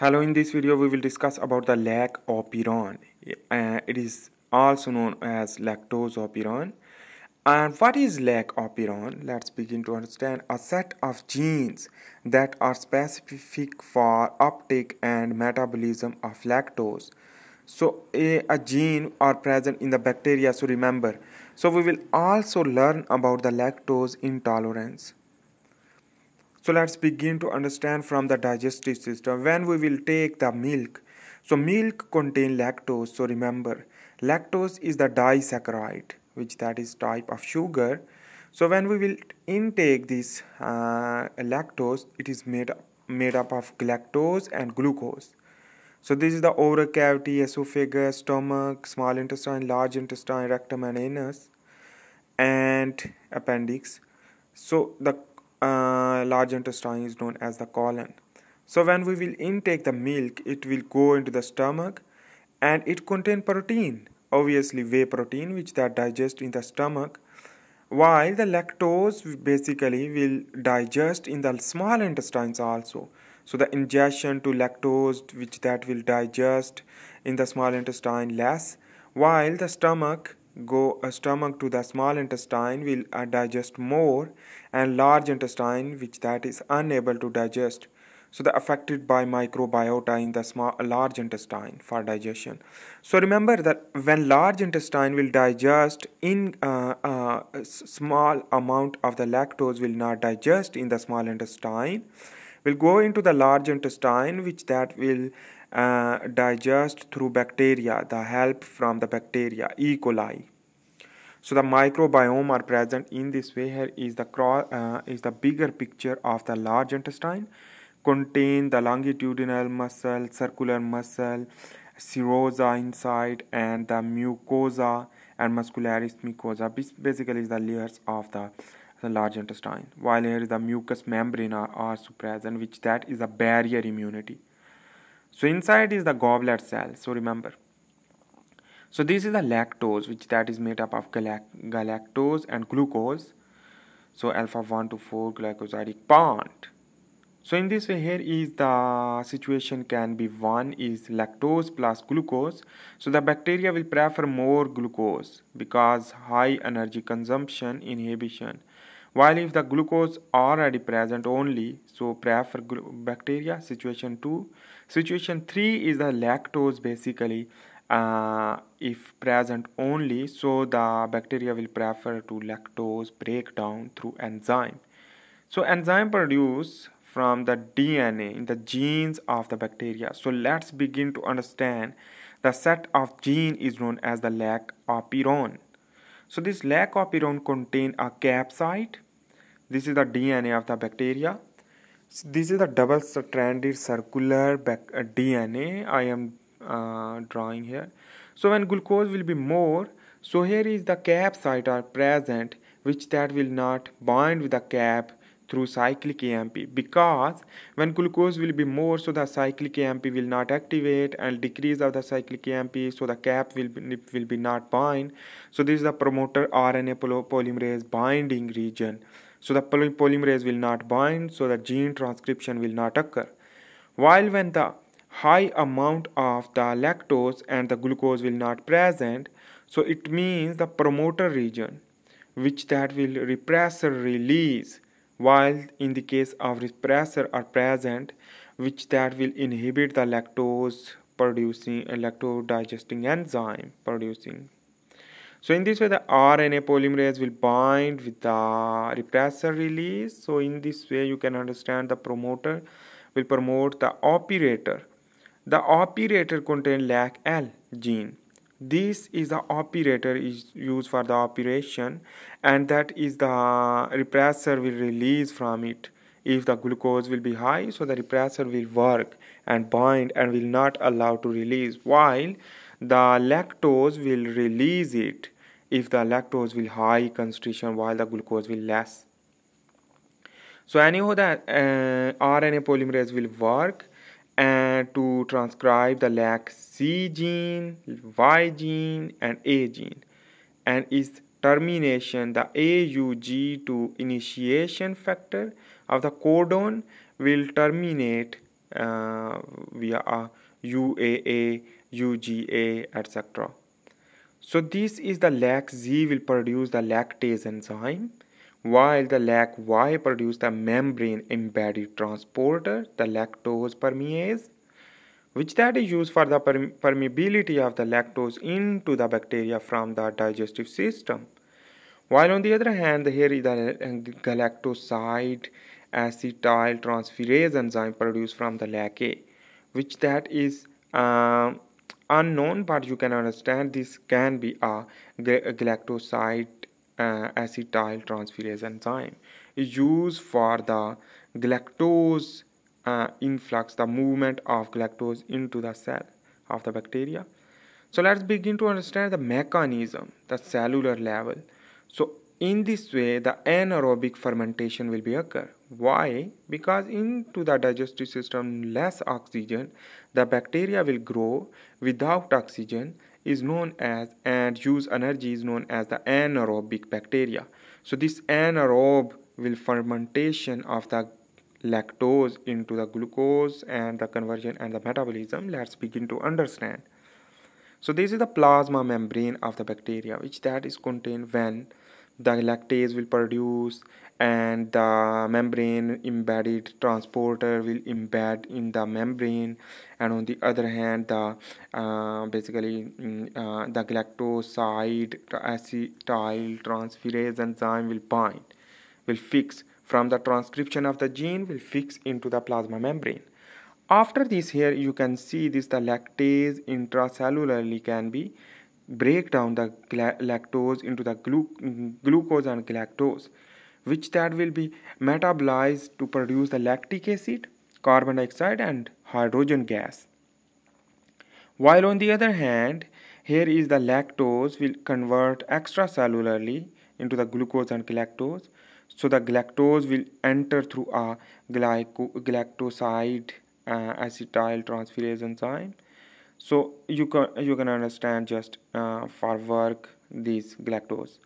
Hello, in this video we will discuss about the lac lactoperon. Uh, it is also known as lactoseoperon. And what is lac operon? Let's begin to understand a set of genes that are specific for uptake and metabolism of lactose. So a, a gene are present in the bacteria, so remember. So we will also learn about the lactose intolerance. So let's begin to understand from the digestive system. When we will take the milk, so milk contain lactose. So remember, lactose is the disaccharide, which that is type of sugar. So when we will intake this uh, lactose, it is made made up of galactose and glucose. So this is the oral cavity, esophagus, stomach, small intestine, large intestine, rectum and anus, and appendix. So the uh, large intestine is known as the colon. So when we will intake the milk, it will go into the stomach and it contain protein, obviously whey protein which that digest in the stomach while the lactose basically will digest in the small intestines also so the ingestion to lactose which that will digest in the small intestine less while the stomach go a stomach to the small intestine will uh, digest more and large intestine which that is unable to digest. So the affected by microbiota in the small large intestine for digestion. So remember that when large intestine will digest in uh, uh, small amount of the lactose will not digest in the small intestine will go into the large intestine which that will uh, digest through bacteria, the help from the bacteria, E. coli. So the microbiome are present in this way. Here is the uh, is the bigger picture of the large intestine. Contain the longitudinal muscle, circular muscle, serosa inside, and the mucosa and muscularis mucosa. Basically, is the layers of the the large intestine. While here is the mucous membrane are also present, which that is a barrier immunity. So inside is the goblet cell. So remember. So this is the lactose, which that is made up of galactose and glucose. So alpha 1 to 4 glycosidic bond. So in this way here is the situation can be 1 is lactose plus glucose. So the bacteria will prefer more glucose because high energy consumption inhibition. While if the glucose already present only, so prefer bacteria situation 2 Situation 3 is the lactose basically uh, if present only so the bacteria will prefer to lactose breakdown through enzyme. So enzyme produce from the DNA in the genes of the bacteria. So let's begin to understand the set of gene is known as the lac operon. So this lac operon contain a CAP site. This is the DNA of the bacteria so this is the double stranded circular uh, DNA I am uh, drawing here so when glucose will be more so here is the cap site are present which that will not bind with the cap through cyclic AMP because when glucose will be more so the cyclic AMP will not activate and decrease of the cyclic AMP so the cap will be, will be not bind. So this is the promoter RNA polymerase binding region. So the polymerase will not bind so the gene transcription will not occur. While when the high amount of the lactose and the glucose will not present so it means the promoter region which that will repressor release while in the case of repressor are present which that will inhibit the lactose producing uh, lactose digesting enzyme producing so in this way, the RNA polymerase will bind with the repressor release. So in this way, you can understand the promoter will promote the operator. The operator contain LAC-L gene. This is the operator is used for the operation and that is the repressor will release from it if the glucose will be high. So the repressor will work and bind and will not allow to release while the lactose will release it if the lactose will high concentration while the glucose will less. So anyhow that uh, RNA polymerase will work and to transcribe the lac Z gene, Y gene and A gene and its termination the AUG to initiation factor of the codon will terminate uh, via UAA, UGA, etc. So this is the lac Z will produce the lactase enzyme while the lac Y produce the membrane embedded transporter, the lactose permease, which that is used for the permeability of the lactose into the bacteria from the digestive system. While on the other hand, here is the galactoside acetyl transferase enzyme produced from the lac A, which that is uh, unknown, but you can understand this can be a galactoside uh, acetyl transferase enzyme is used for the galactose uh, influx, the movement of galactose into the cell of the bacteria. So let's begin to understand the mechanism, the cellular level. So in this way, the anaerobic fermentation will be occur. Why? Because into the digestive system less oxygen, the bacteria will grow without oxygen is known as and use energy is known as the anaerobic bacteria. So this anaerobe will fermentation of the lactose into the glucose and the conversion and the metabolism. Let's begin to understand. So this is the plasma membrane of the bacteria which that is contained when the lactase will produce and the membrane embedded transporter will embed in the membrane. And on the other hand the uh, basically mm, uh, the galactoside acetyl transferase enzyme will bind will fix from the transcription of the gene will fix into the plasma membrane. After this here you can see this the lactase intracellularly can be break down the lactose into the glu glucose and galactose which that will be metabolized to produce the lactic acid carbon dioxide and hydrogen gas. While on the other hand here is the lactose will convert extracellularly into the glucose and galactose. So the galactose will enter through a galactoside uh, acetyl transferase enzyme so you can you can understand just uh, for work these galactose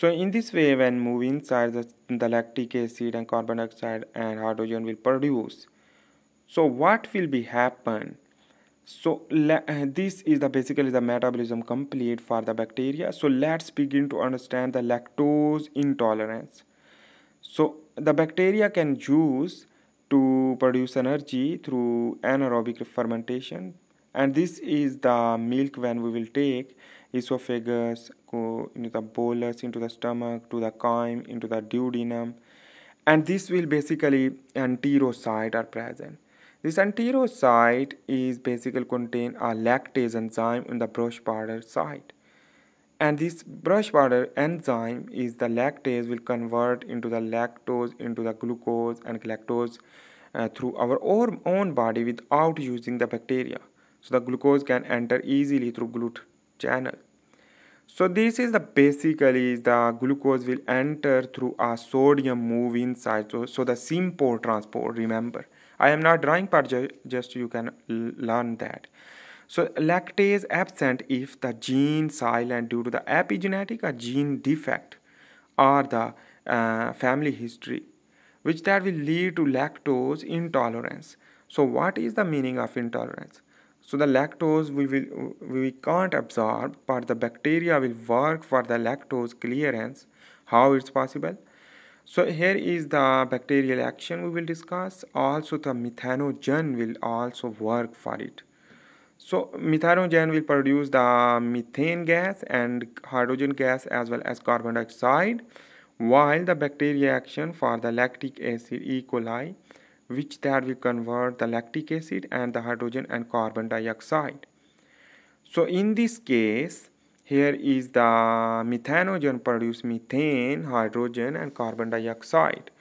so in this way when move inside the, the lactic acid and carbon dioxide and hydrogen will produce. So what will be happen? So uh, this is the basically the metabolism complete for the bacteria. So let's begin to understand the lactose intolerance. So the bacteria can use to produce energy through anaerobic fermentation and this is the milk when we will take esophagus go into the bolus into the stomach to the chyme into the duodenum. And this will basically enterocyte are present. This enterocyte is basically contain a lactase enzyme in the brush border site. And this brush border enzyme is the lactase will convert into the lactose into the glucose and galactose uh, through our own body without using the bacteria so the glucose can enter easily through GLUT channel. So this is the basically the glucose will enter through a sodium move inside. So, so the simple transport, remember. I am not drawing part, just you can learn that. So lactase absent if the gene silent due to the epigenetic or gene defect or the uh, family history, which that will lead to lactose intolerance. So what is the meaning of intolerance? So the lactose we will we can't absorb, but the bacteria will work for the lactose clearance. How it's possible? So here is the bacterial action we will discuss. Also the methanogen will also work for it. So methanogen will produce the methane gas and hydrogen gas as well as carbon dioxide while the bacteria action for the lactic acid E. coli which that will convert the lactic acid and the hydrogen and carbon dioxide. So in this case, here is the methanogen produce methane, hydrogen and carbon dioxide,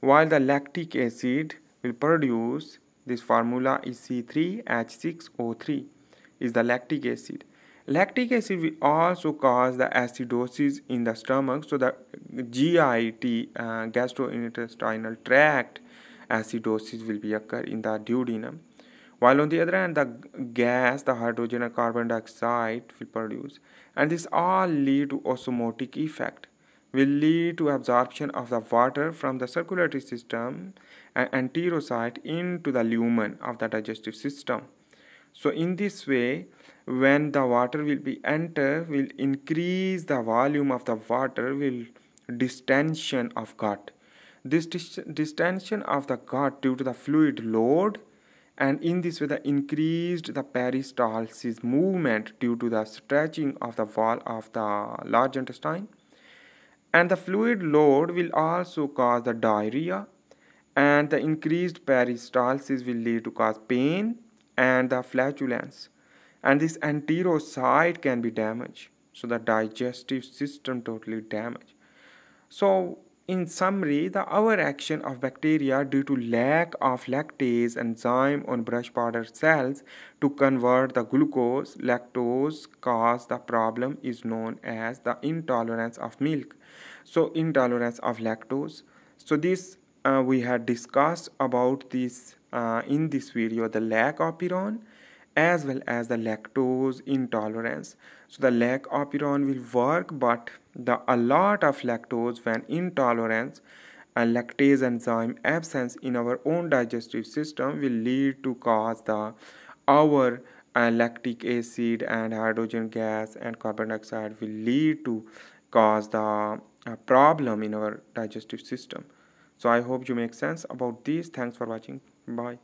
while the lactic acid will produce this formula is C3H6O3 is the lactic acid. Lactic acid will also cause the acidosis in the stomach, so the GIT, uh, gastrointestinal tract acidosis will be occur in the duodenum while on the other hand the gas the hydrogen and carbon dioxide will produce and this all lead to osmotic effect will lead to absorption of the water from the circulatory system and enterocyte into the lumen of the digestive system. So in this way, when the water will be enter, will increase the volume of the water, will distension of gut. This distension of the gut due to the fluid load and in this way the increased the peristalsis movement due to the stretching of the wall of the large intestine. And the fluid load will also cause the diarrhea and the increased peristalsis will lead to cause pain and the flatulence. And this enterocyte can be damaged. So the digestive system totally damaged. So in summary, the overaction of bacteria due to lack of lactase enzyme on brush border cells to convert the glucose lactose cause the problem is known as the intolerance of milk. So intolerance of lactose. So this uh, we had discussed about this uh, in this video the lack of as well as the lactose intolerance. So the lack will work but the a lot of lactose when intolerance and lactase enzyme absence in our own digestive system will lead to cause the our uh, lactic acid and hydrogen gas and carbon dioxide will lead to cause the uh, problem in our digestive system. So i hope you make sense about this. Thanks for watching. Bye